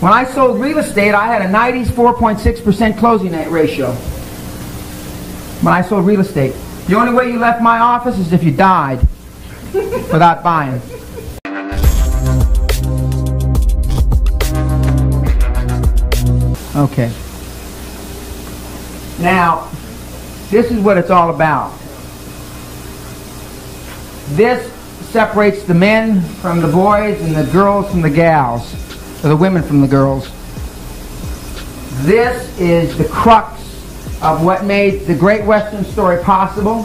When I sold real estate, I had a 94.6% closing ratio. When I sold real estate. The only way you left my office is if you died without buying. Okay. Now, this is what it's all about. This separates the men from the boys and the girls from the gals, the women from the girls. This is the crux of what made the Great Western Story possible.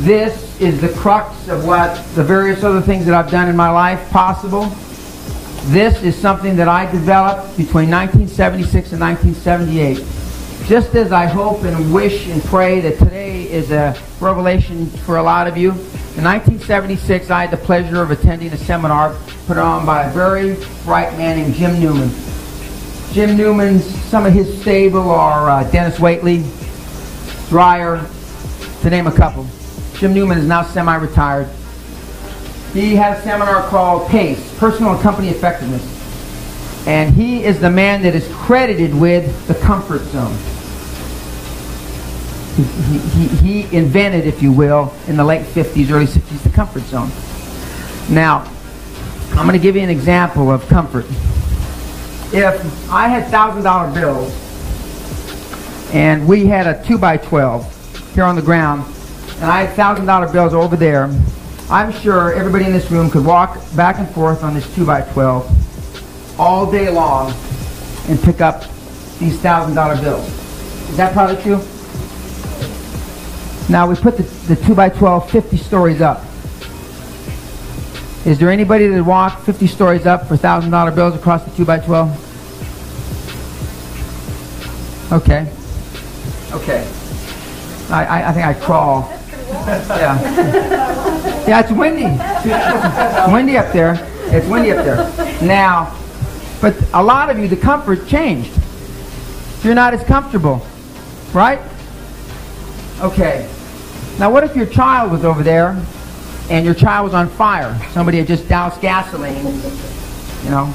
This is the crux of what the various other things that I've done in my life possible. This is something that I developed between 1976 and 1978. Just as I hope and wish and pray that today is a revelation for a lot of you, in 1976 I had the pleasure of attending a seminar put on by a very bright man named Jim Newman. Jim Newman's, some of his stable are uh, Dennis Waitley, Dreyer, to name a couple. Jim Newman is now semi-retired. He had a seminar called PACE, Personal and Company Effectiveness. And he is the man that is credited with the comfort zone. He, he, invented, if you will, in the late 50s, early 60s, the comfort zone. Now, I'm going to give you an example of comfort. If I had $1,000 bills and we had a 2 by 12 here on the ground, and I had $1,000 bills over there, I'm sure everybody in this room could walk back and forth on this 2x12 all day long and pick up these $1,000 bills. Is that probably true? Now we put the, the 2x12 50 stories up. Is there anybody that walk 50 stories up for $1,000 bills across the 2x12? Okay. Okay. I, I, I think I crawl. Yeah. Yeah, it's windy. It's windy up there. It's windy up there. Now, but a lot of you, the comfort changed. You're not as comfortable, right? Okay. Now, what if your child was over there and your child was on fire? Somebody had just doused gasoline, you know?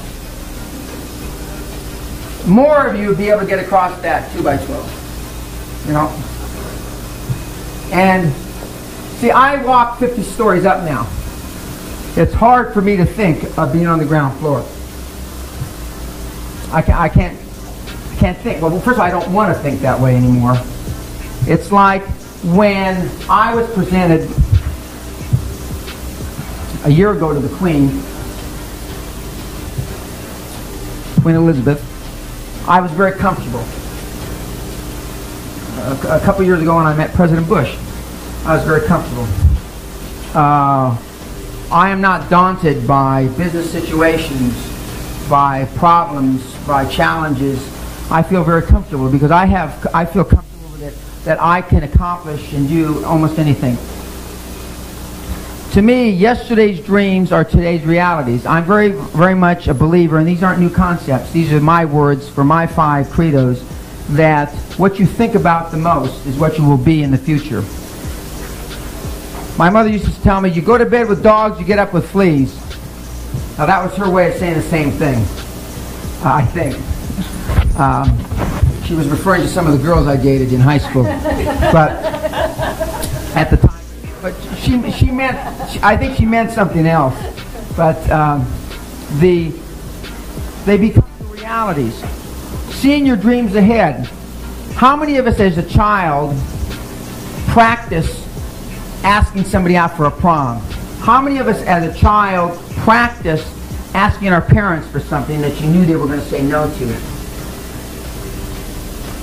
More of you would be able to get across that 2 by 12 you know? And See, I walk 50 stories up now. It's hard for me to think of being on the ground floor. I, can't, I can't, I can't think. Well, first of all, I don't want to think that way anymore. It's like when I was presented a year ago to the Queen, Queen Elizabeth, I was very comfortable. A, a couple years ago when I met President Bush, I was very comfortable. Uh, I am not daunted by business situations, by problems, by challenges. I feel very comfortable because I have I feel comfortable that I can accomplish and do almost anything. To me, yesterday's dreams are today's realities. I'm very, very much a believer, and these aren't new concepts. These are my words for my five credos, that what you think about the most is what you will be in the future. My mother used to tell me, you go to bed with dogs, you get up with fleas. Now that was her way of saying the same thing, I think. Um, she was referring to some of the girls I dated in high school. but at the time, but she, she meant, she, I think she meant something else. But um, the, they become the realities. Seeing your dreams ahead. How many of us as a child practice asking somebody out for a prom? How many of us as a child practiced asking our parents for something that you knew they were going to say no to?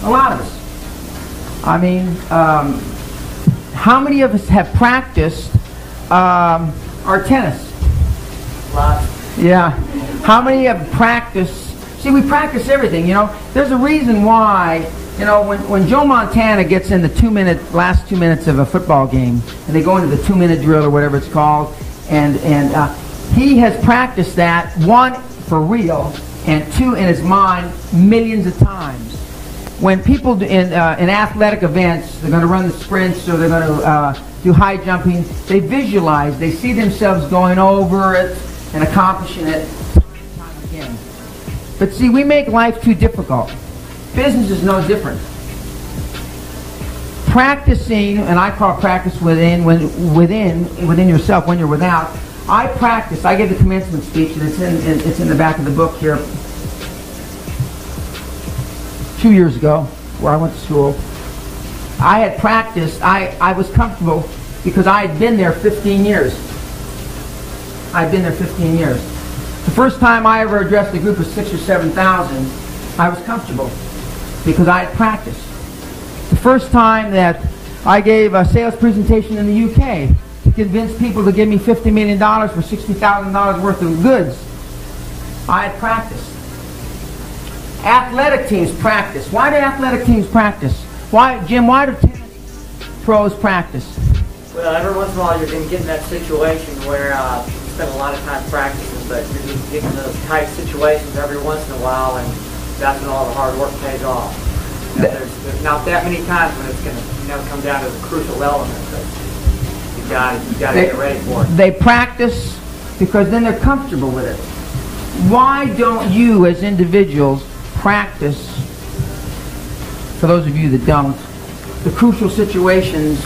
A lot of us. I mean, um, how many of us have practiced um, our tennis? Lots. Yeah. How many have practiced? See, we practice everything, you know. There's a reason why you know, when, when Joe Montana gets in the two minute, last two minutes of a football game, and they go into the two minute drill or whatever it's called, and, and uh, he has practiced that, one, for real, and two, in his mind, millions of times. When people in, uh, in athletic events, they're going to run the sprints or they're going to uh, do high jumping, they visualize, they see themselves going over it and accomplishing it time again. But see, we make life too difficult. Business is no different. Practicing, and I call practice within, when, within, within yourself when you're without. I practice. I give the commencement speech, and it's in, it's in the back of the book here. Two years ago, where I went to school, I had practiced. I, I was comfortable because I had been there 15 years. I'd been there 15 years. The first time I ever addressed a group of six or 7,000, I was comfortable because I had practiced. The first time that I gave a sales presentation in the UK to convince people to give me $50 million for $60,000 worth of goods, I had practiced. Athletic teams practice. Why do athletic teams practice? Why, Jim, why do tennis pros practice? Well, every once in a while you're going to get in that situation where uh, you spend a lot of time practicing, but you're just getting in those tight situations every once in a while, and that's when all the hard work pays off. You know, there's, there's not that many times when it's going to you know come down to the crucial element, but you got you got to get ready for it. They practice because then they're comfortable with it. Why don't you, as individuals, practice? For those of you that don't, the crucial situations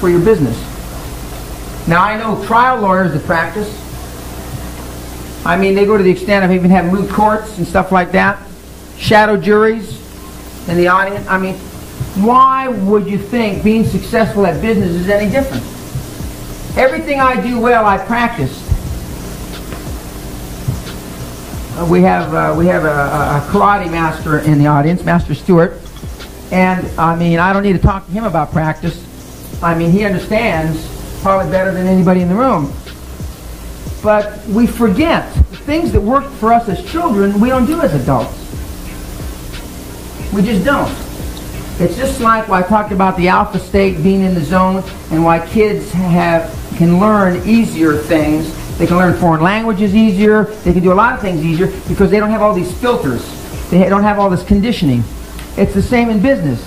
for your business. Now I know trial lawyers that practice. I mean, they go to the extent of even having moot courts and stuff like that, shadow juries in the audience. I mean, why would you think being successful at business is any different? Everything I do well, I practice. We have uh, we have a, a, karate master in the audience, Master Stewart, and I mean I don't need to talk to him about practice. I mean he understands probably better than anybody in the room. But we forget the things that worked for us as children we don't do as adults. We just don't. It's just like why I talked about the alpha state being in the zone and why kids have can learn easier things. They can learn foreign languages easier. They can do a lot of things easier because they don't have all these filters. They don't have all this conditioning. It's the same in business.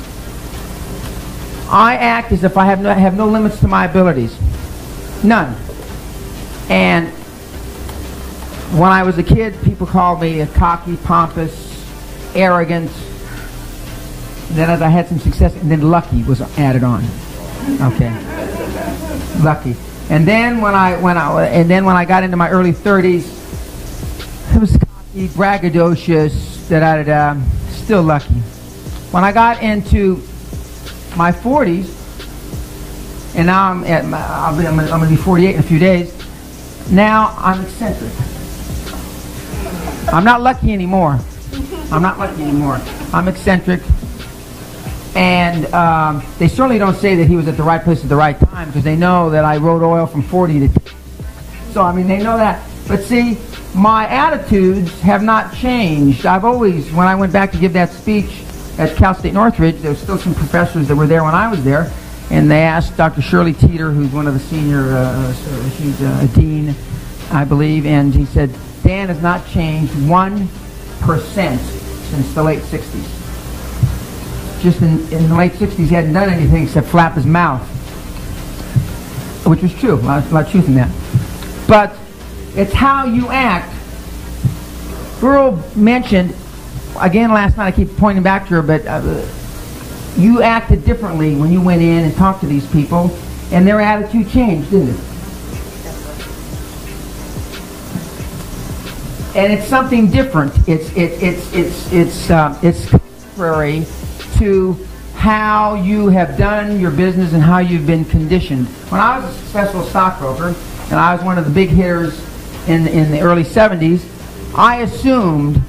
I act as if I have no, have no limits to my abilities. None. And when I was a kid, people called me cocky, pompous, arrogant. Then as I had some success, and then lucky was added on. Okay. Lucky. And then when I when I and then when I got into my early 30s, it was cocky, braggadocious, that I um, still lucky. When I got into my 40s, and now I'm at my, I'll be, I'm going to be 48 in a few days. Now I'm eccentric. I'm not lucky anymore. I'm not lucky anymore. I'm eccentric. And um, they certainly don't say that he was at the right place at the right time because they know that I rode oil from 40 to. So I mean, they know that. But see, my attitudes have not changed. I've always, when I went back to give that speech at Cal State Northridge, there were still some professors that were there when I was there, and they asked Dr. Shirley Teeter, who's one of the senior, uh, she's a dean, I believe, and he said, Dan has not changed one percent since the late 60s just in, in the late 60s, he hadn't done anything except flap his mouth. Which was true. A lot, of truth in that. But it's how you act. Earl mentioned, again last night, I keep pointing back to her, but uh, you acted differently when you went in and talked to these people, and their attitude changed, didn't it? And it's something different. It's it, it's it's it's uh, it's contrary to how you have done your business and how you've been conditioned. When I was a successful stockbroker, and I was one of the big hitters in, in the early 70s, I assumed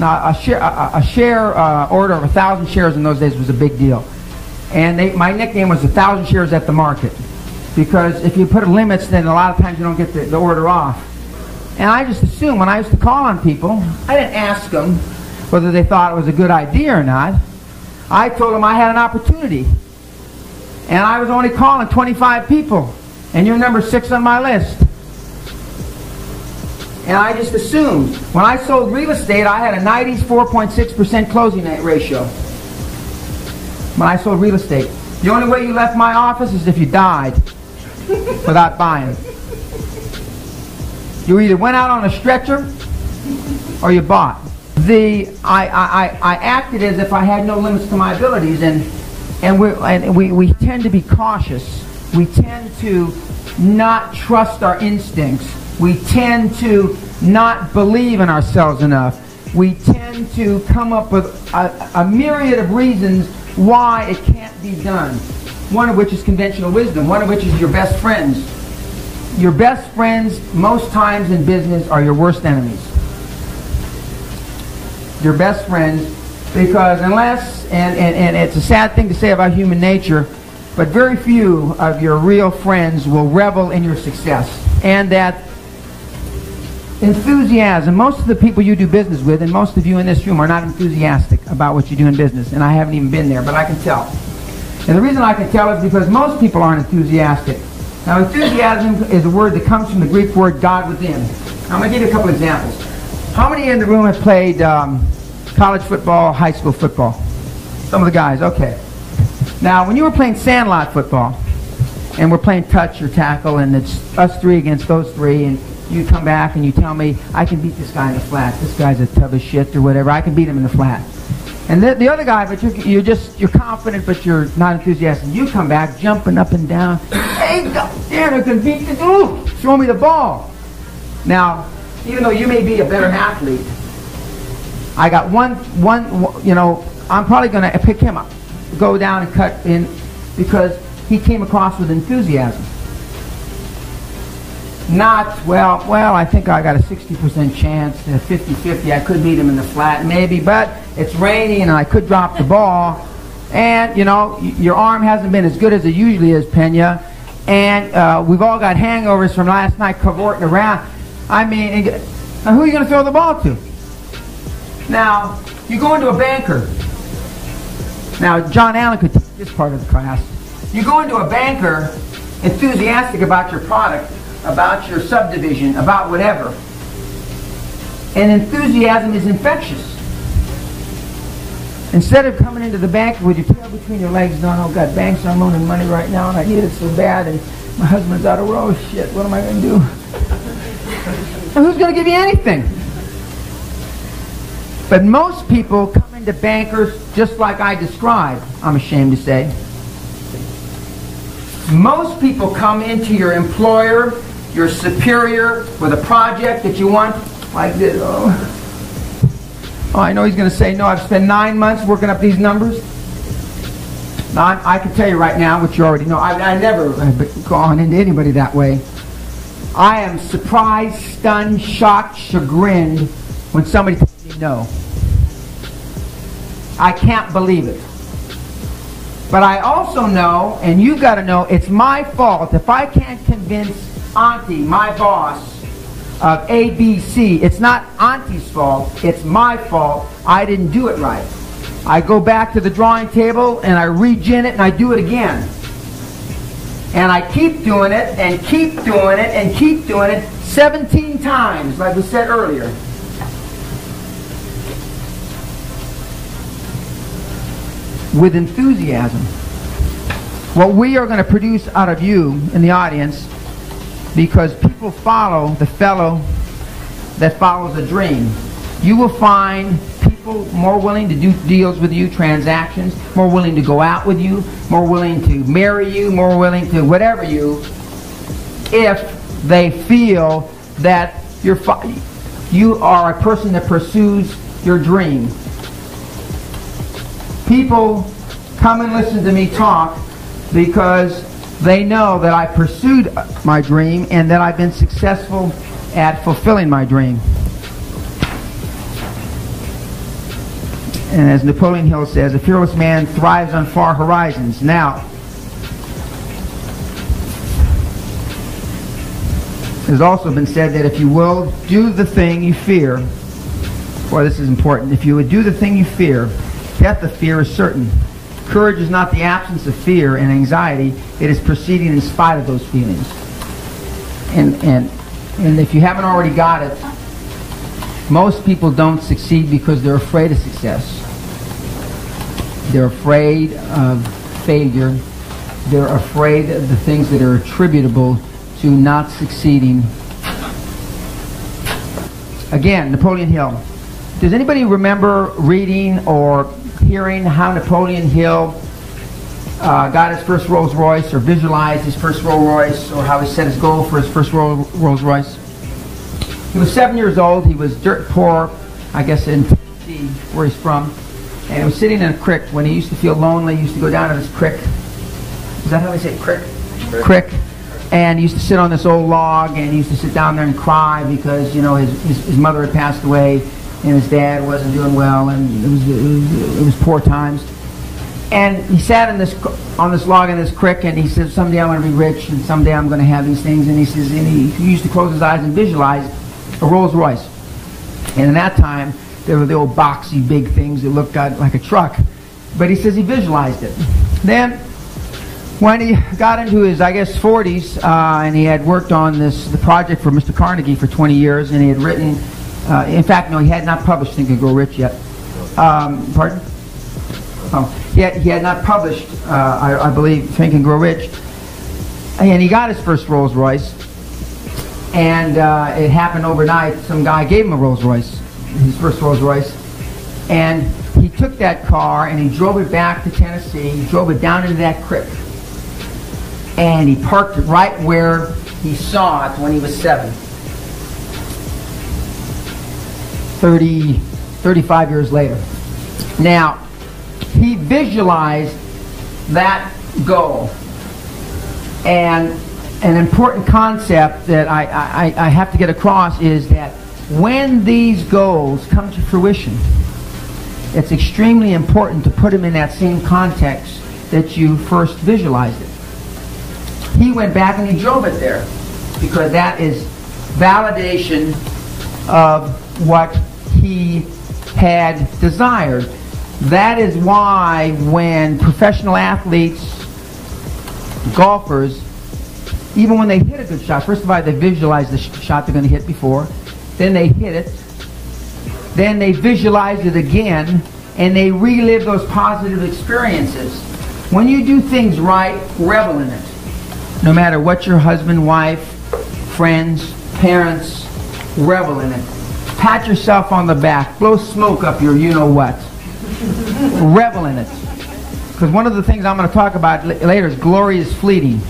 now, a share, a, a share uh, order of a thousand shares in those days was a big deal. And they, my nickname was a thousand shares at the market. Because if you put limits, then a lot of times you don't get the, the order off. And I just assumed when I used to call on people, I didn't ask them whether they thought it was a good idea or not. I told him I had an opportunity. And I was only calling 25 people. And you're number six on my list. And I just assumed. When I sold real estate, I had a 94.6% closing rate ratio. When I sold real estate. The only way you left my office is if you died without buying. You either went out on a stretcher or you bought. The I, I, I acted as if I had no limits to my abilities, and and we and we, we tend to be cautious. We tend to not trust our instincts. We tend to not believe in ourselves enough. We tend to come up with a, a myriad of reasons why it can't be done. One of which is conventional wisdom. One of which is your best friends. Your best friends, most times in business, are your worst enemies your best friends because unless, and, and, and it's a sad thing to say about human nature, but very few of your real friends will revel in your success. And that enthusiasm, most of the people you do business with, and most of you in this room are not enthusiastic about what you do in business. And I haven't even been there, but I can tell. And the reason I can tell is because most people aren't enthusiastic. Now, enthusiasm is a word that comes from the Greek word God within. I'm going to give you a couple examples. How many in the room have played um, college football, high school football? Some of the guys, okay. Now, when you were playing sandlot football, and we're playing touch or tackle, and it's us three against those three, and you come back and you tell me, I can beat this guy in the flat. This guy's a tub of shit or whatever. I can beat him in the flat. And the, the other guy, but you're, you're just, you're confident, but you're not enthusiastic. You come back jumping up and down. Hey, damn, I can beat this. Ooh, throw me the ball. Now, even though you may be a better athlete, I got one, one, you know, I'm probably going to pick him up, go down and cut in, because he came across with enthusiasm. Not, well, well, I think I got a 60% chance, 50-50, I could beat him in the flat, maybe, but it's raining and I could drop the ball. And, you know, your arm hasn't been as good as it usually is, Pena. And uh, we've all got hangovers from last night cavorting around. I mean, who are you going to throw the ball to? Now, you go into a banker. Now, John Allen could teach this part of the class. You go into a banker enthusiastic about your product, about your subdivision, about whatever. And enthusiasm is infectious. Instead of coming into the bank with your tail between your legs, going, oh God, banks are loaning money right now and I need it so bad and my husband's out of work, shit, what am I going to do? And who's going to give you anything? But most people come into bankers just like I described, I'm ashamed to say. Most people come into your employer, your superior, with a project that you want like this. Oh, oh I know he's going to say, no, I've spent nine months working up these numbers. Now, I, I can tell you right now, which you already know, I, I never have gone into anybody that way. I am surprised, stunned, shocked, chagrined when somebody tells me no. I can't believe it. But I also know, and you've got to know, it's my fault if I can't convince Auntie, my boss, of ABC. It's not Auntie's fault. It's my fault. I didn't do it right. I go back to the drawing table and I regen it and I do it again. And I keep doing it and keep doing it and keep doing it 17 times, like we said earlier. With enthusiasm. What we are going to produce out of you in the audience, because people follow the fellow that follows a dream. You will find people more willing to do deals with you, transactions, more willing to go out with you, more willing to marry you, more willing to whatever you, if they feel that you're you are a person that pursues your dream. People come and listen to me talk because they know that I pursued my dream and that I've been successful at fulfilling my dream. And as Napoleon Hill says, a fearless man thrives on far horizons. Now, it has also been said that if you will do the thing you fear, boy, this is important. If you would do the thing you fear, death of fear is certain. Courage is not the absence of fear and anxiety. It is proceeding in spite of those feelings. And, and, and if you haven't already got it, most people don't succeed because they're afraid of success. They're afraid of failure. They're afraid of the things that are attributable to not succeeding. Again, Napoleon Hill. Does anybody remember reading or hearing how Napoleon Hill uh, got his first Rolls Royce or visualized his first Rolls Royce or how he set his goal for his first Rolls Royce? He was seven years old. He was dirt poor, I guess in Tennessee, where he's from. And he was sitting in a creek when he used to feel lonely. He used to go down to this creek. Is that how they say it? creek? Creek. And he used to sit on this old log and he used to sit down there and cry because, you know, his, his, his mother had passed away and his dad wasn't doing well and it was, it was, it was poor times. And he sat in this on this log in this creek, and he says, "Someday I'm going to be rich, and someday I'm going to have these things." And he says, and he, he used to close his eyes and visualize a Rolls Royce. And in that time, there were the old boxy big things that looked like a truck. But he says he visualized it. Then, when he got into his, I guess, 40s, uh, and he had worked on this the project for Mr. Carnegie for 20 years, and he had written, uh, in fact, no, he had not published Think and Grow Rich yet. Um, pardon? Oh, he had, he had not published, uh, I, I believe, Think and Grow Rich. And he got his first Rolls Royce, and uh, it happened overnight. Some guy gave him a Rolls Royce, his first Rolls Royce, and he took that car and he drove it back to Tennessee. He drove it down into that creek, and he parked it right where he saw it when he was seven. 30, 35 years later. Now, he visualized that goal. And an important concept that I, I, I have to get across is that when these goals come to fruition, it's extremely important to put them in that same context that you first visualized it. He went back and he drove it there because that is validation of what he had desired. That is why when professional athletes, golfers, even when they hit a good shot, first of all, they visualize the shot they're going to hit before, then they hit it, then they visualize it again, and they relive those positive experiences. When you do things right, revel in it. No matter what your husband, wife, friends, parents, revel in it. Pat yourself on the back, blow smoke up your you know what revel in it. Because one of the things I'm going to talk about later is glory is fleeting.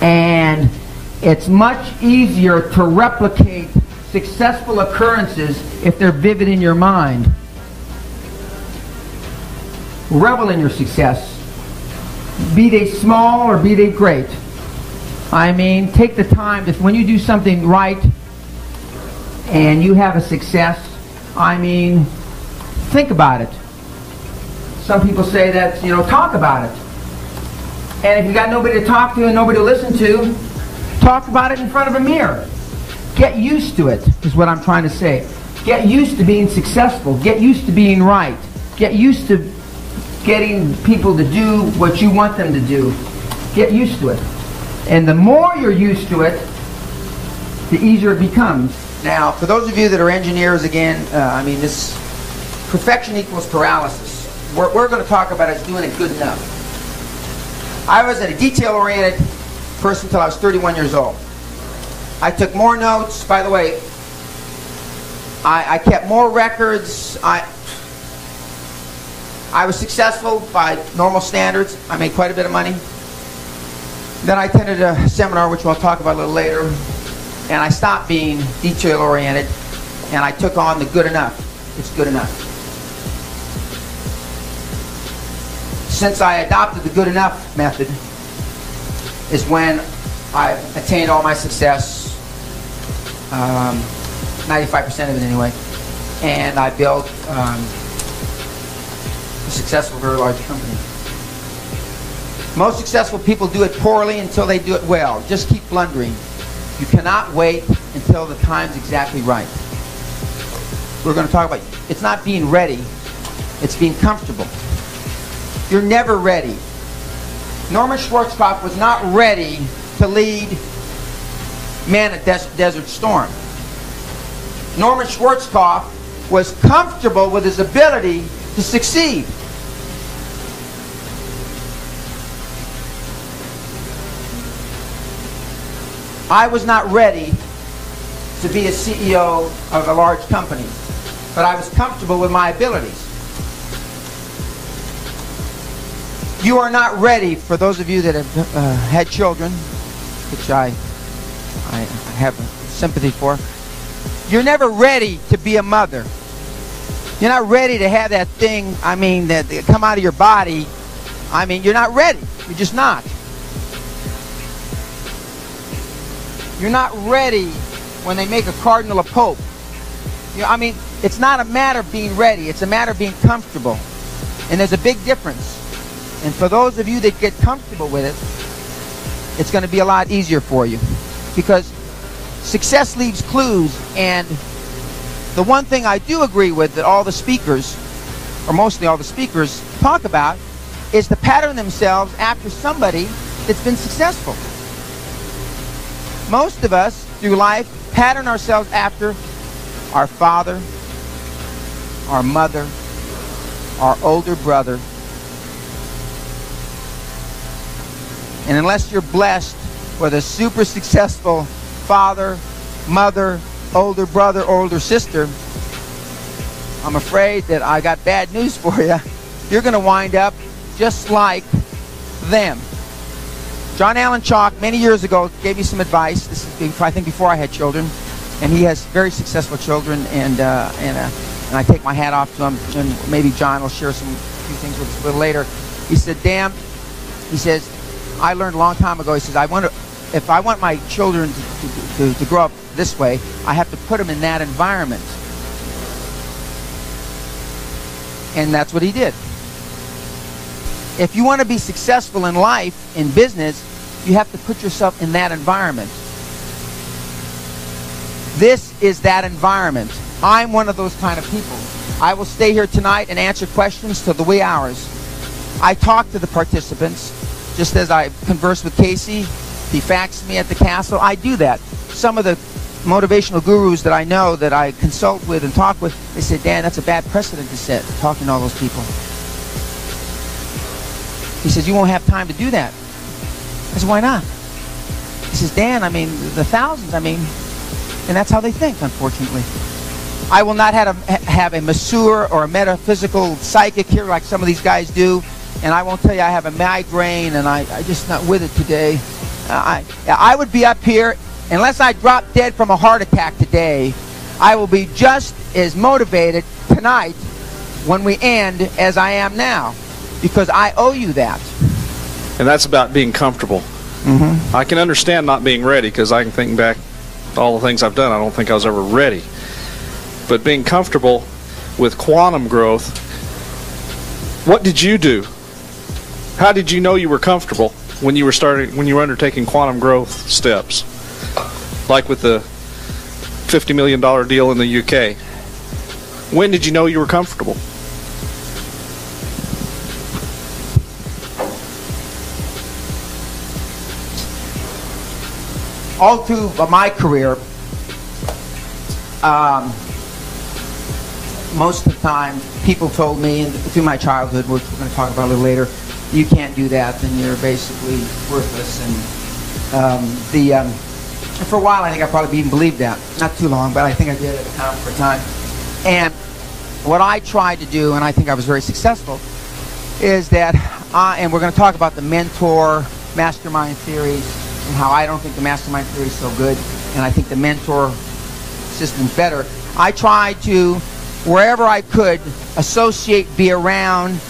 And it's much easier to replicate successful occurrences if they're vivid in your mind. Revel in your success. Be they small or be they great. I mean, take the time to, when you do something right and you have a success, I mean, think about it. Some people say that, you know, talk about it. And if you got nobody to talk to and nobody to listen to, talk about it in front of a mirror. Get used to it, is what I'm trying to say. Get used to being successful. Get used to being right. Get used to getting people to do what you want them to do. Get used to it. And the more you're used to it, the easier it becomes. Now, for those of you that are engineers, again, uh, I mean, this perfection equals paralysis what we're going to talk about is doing it good enough. I was a detail-oriented person until I was 31 years old. I took more notes. By the way, I, I kept more records. I, I was successful by normal standards. I made quite a bit of money. Then I attended a seminar, which we'll talk about a little later, and I stopped being detail-oriented, and I took on the good enough. It's good enough. Since I adopted the good enough method is when I attained all my success, um, 95% of it anyway, and I built um, a successful, very large company. Most successful people do it poorly until they do it well. Just keep blundering. You cannot wait until the time's exactly right. We're going to talk about it's not being ready, it's being comfortable. You're never ready. Norman Schwarzkopf was not ready to lead Man at Des Desert Storm. Norman Schwarzkopf was comfortable with his ability to succeed. I was not ready to be a CEO of a large company. but I was comfortable with my abilities. You are not ready, for those of you that have uh, had children, which I, I have sympathy for, you're never ready to be a mother. You're not ready to have that thing, I mean, that, that come out of your body. I mean, you're not ready. You're just not. You're not ready when they make a cardinal a pope. You know, I mean, it's not a matter of being ready. It's a matter of being comfortable. And there's a big difference. And for those of you that get comfortable with it, it's going to be a lot easier for you. Because success leaves clues. And the one thing I do agree with that all the speakers, or mostly all the speakers, talk about is to pattern themselves after somebody that's been successful. Most of us, through life, pattern ourselves after our father, our mother, our older brother. And unless you're blessed with a super successful father, mother, older brother, older sister, I'm afraid that I got bad news for you. You're going to wind up just like them. John Allen Chalk, many years ago, gave me some advice. This is, I think, before I had children, and he has very successful children, and uh, and, uh, and I take my hat off to him. And maybe John will share some few things with us a little later. He said, Dan, he says, "I learned a long time ago." He says, "I want to, if I want my children to, to, to grow up this way, I have to put them in that environment." And that's what he did. If you want to be successful in life, in business, you have to put yourself in that environment. This is that environment. I'm one of those kind of people. I will stay here tonight and answer questions till the wee hours. I talk to the participants, just as I converse with Casey. He faxed me at the castle. I do that. Some of the motivational gurus that I know that I consult with and talk with, they say, Dan, that's a bad precedent to set, talking to all those people. He says, you won't have time to do that. I said, why not? He says, Dan, I mean, the thousands, I mean, and that's how they think, unfortunately. I will not have a, have a masseur or a metaphysical psychic here like some of these guys do. And I won't tell you I have a migraine and I, I'm just not with it today. Uh, I, I would be up here, unless I drop dead from a heart attack today, I will be just as motivated tonight when we end as I am now because I owe you that. And that's about being comfortable. Mm-hmm. I can understand not being ready because I can think back all the things I've done. I don't think I was ever ready. But being comfortable with quantum growth, what did you do? How did you know you were comfortable when you were starting when you were undertaking quantum growth steps? Like with the $50 million deal in the UK. When did you know you were comfortable? all through my career, um, most of the time, people told me, and through my childhood, which we're going to talk about a little later, you can't do that, then you're basically worthless. And um, the um, for a while, I think I probably even believed that. Not too long, but I think I did at a time for a time. And what I tried to do, and I think I was very successful, is that, I, and we're going to talk about the mentor mastermind theories and how I don't think the mastermind theory is so good, and I think the mentor system's better. I tried to, wherever I could, associate, be around,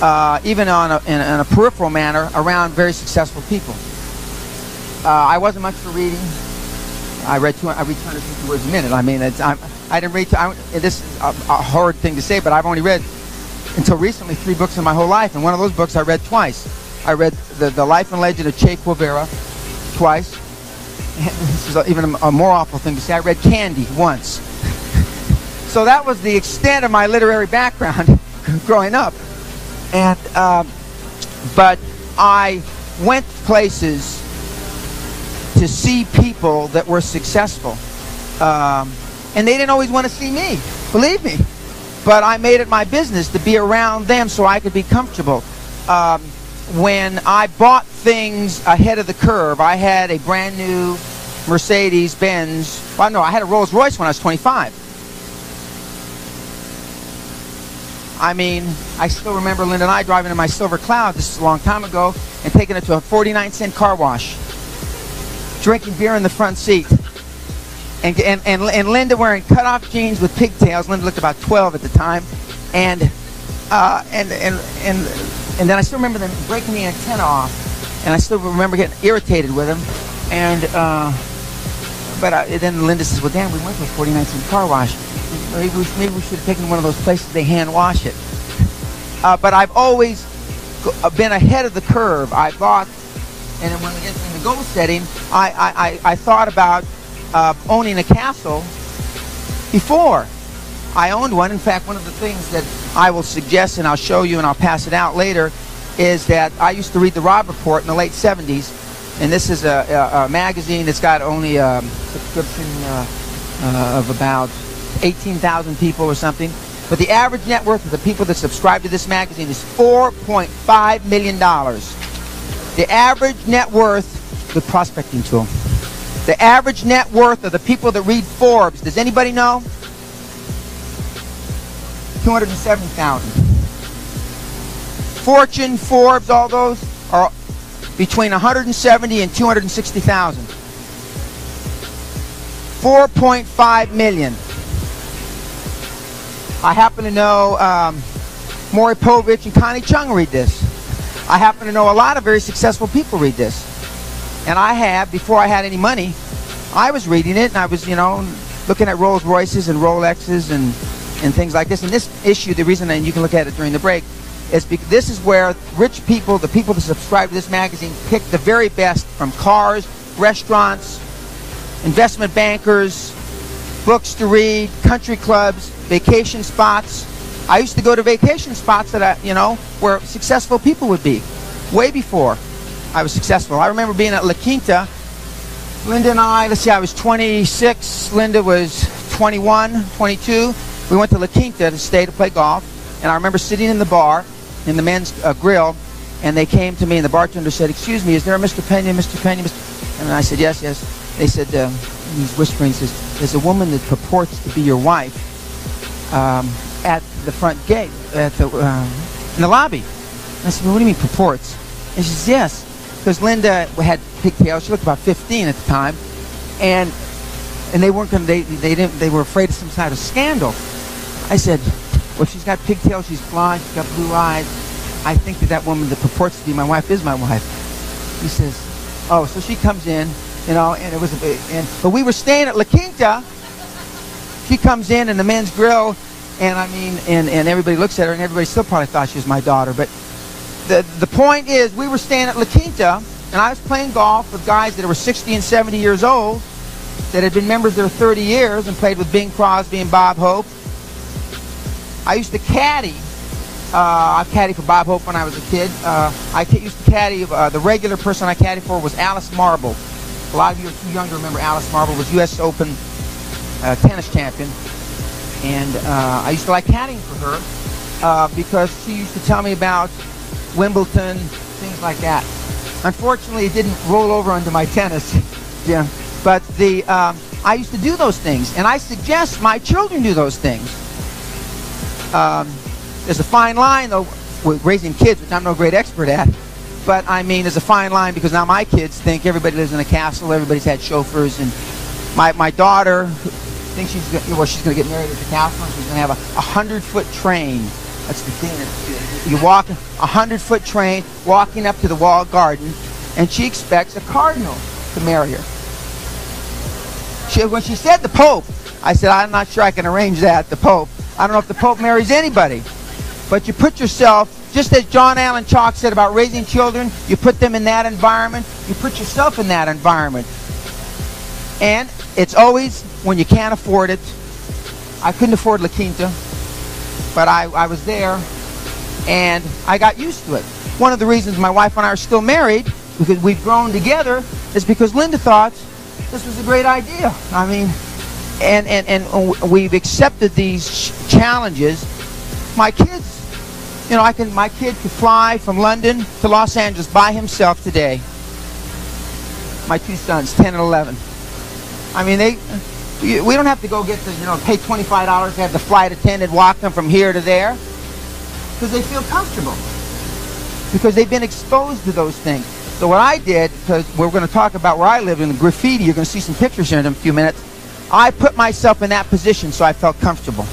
uh, even on a, in, a, in, a, peripheral manner, around very successful people. Uh, I wasn't much for reading. I read two, I read 250 words a minute. I mean, I'm, I didn't read. I, this is a, a hard thing to say, but I've only read until recently three books in my whole life, and one of those books I read twice. I read the, the Life and Legend of Che Guevara twice. This is even a, a more awful thing to say. I read Candy once. so that was the extent of my literary background growing up. And uh, but I went places to see people that were successful, um, and they didn't always want to see me. Believe me. But I made it my business to be around them so I could be comfortable. Um, when I bought things ahead of the curve, I had a brand new Mercedes Benz. Well, no, I had a Rolls Royce when I was 25. I mean, I still remember Linda and I driving in my silver cloud, this is a long time ago, and taking it to a 49 cent car wash. Drinking beer in the front seat. And, and, and, and Linda wearing cutoff jeans with pigtails. Linda looked about 12 at the time. And, uh, and, and, and, and then I still remember them breaking the antenna off. And I still remember getting irritated with them. And, uh, but I, then Linda says, well, damn, we went to a 49 cent car wash. Maybe we, maybe we should have taken one of those places they hand wash it. Uh, but I've always uh, been ahead of the curve. I thought, and when we get in the goal setting, I, I, I, thought about uh, owning a castle before. I owned one. In fact, one of the things that I will suggest and I'll show you and I'll pass it out later is that I used to read the Robb Report in the late 70s. And this is a, a, a magazine that's got only a subscription uh, uh, of about 18,000 people or something. But the average net worth of the people that subscribe to this magazine is $4.5 million. The average net worth, the prospecting tool, the average net worth of the people that read Forbes, does anybody know? 270,000. Fortune, Forbes, all those are between 170 and 260,000. 4.5 million. I happen to know um, Maury Povich and Connie Chung read this. I happen to know a lot of very successful people read this. And I have, before I had any money, I was reading it and I was, you know, looking at Rolls Royces and Rolexes and, and things like this. And this issue, the reason, and you can look at it during the break, is because this is where rich people, the people that subscribe to this magazine, pick the very best from cars, restaurants, investment bankers, books to read, country clubs, vacation spots. I used to go to vacation spots that I, you know, where successful people would be, way before I was successful. I remember being at La Quinta. Linda and I, let's see, I was 26. Linda was 21, 22. We went to La Quinta to stay to play golf. And I remember sitting in the bar, in the men's uh, grill, and they came to me, and the bartender said, Excuse me, is there a Mr. Pena, Mr. Pena? Mr. And I said, Yes, yes. They said, um, he's whisperings is There's a woman that purports to be your wife um, at the front gate, at the, uh, in the lobby. And I said, well, what do you mean purports? And she says, yes, because Linda had pigtails. She looked about 15 at the time, and and they weren't going. They they didn't. They were afraid of some kind of scandal. I said, well, she's got pigtails. She's blonde. She's got blue eyes. I think that that woman that purports to be my wife is my wife. He says, oh, so she comes in, you know, and it was and but we were staying at La Quinta she comes in in the men's grill, and I mean, and, and everybody looks at her, and everybody still probably thought she was my daughter. But the, the point is, we were staying at La Quinta, and I was playing golf with guys that were 60 and 70 years old that had been members there 30 years and played with Bing Crosby and Bob Hope. I used to caddy. Uh, I caddied for Bob Hope when I was a kid. Uh, I used to caddy. Uh, the regular person I caddied for was Alice Marble. A lot of you are too young to remember Alice Marble was U.S. Open uh, tennis champion, and uh, I used to like caddying for her uh, because she used to tell me about Wimbledon, things like that. Unfortunately, it didn't roll over onto my tennis, Jim. But the um, I used to do those things, and I suggest my children do those things. Um, there's a fine line, though, with raising kids, which I'm no great expert at. But I mean, there's a fine line because now my kids think everybody lives in a castle, everybody's had chauffeurs, and my, my daughter thinks she's gonna, well, she's going to get married at the castle. She's going to have a, a hundred foot train. That's the thing. You walk a hundred foot train, walking up to the walled garden, and she expects a cardinal to marry her. She, when she said the Pope, I said, I'm not sure I can arrange that, the Pope. I don't know if the Pope marries anybody. But you put yourself, just as John Allen Chalk said about raising children, you put them in that environment, you put yourself in that environment. And it's always when you can't afford it. I couldn't afford La Quinta, but I, I was there and I got used to it. One of the reasons my wife and I are still married, because we've grown together, is because Linda thought this was a great idea. I mean, and, and, and we've accepted these challenges. My kids, you know, I can, my kid could fly from London to Los Angeles by himself today. My two sons, 10 and 11. I mean, they we don't have to go get the, you know, pay $25 to have the flight attendant walk them from here to there. Because they feel comfortable. Because they've been exposed to those things. So what I did, because we're going to talk about where I live in the graffiti, you're going to see some pictures here in a few minutes. I put myself in that position so I felt comfortable.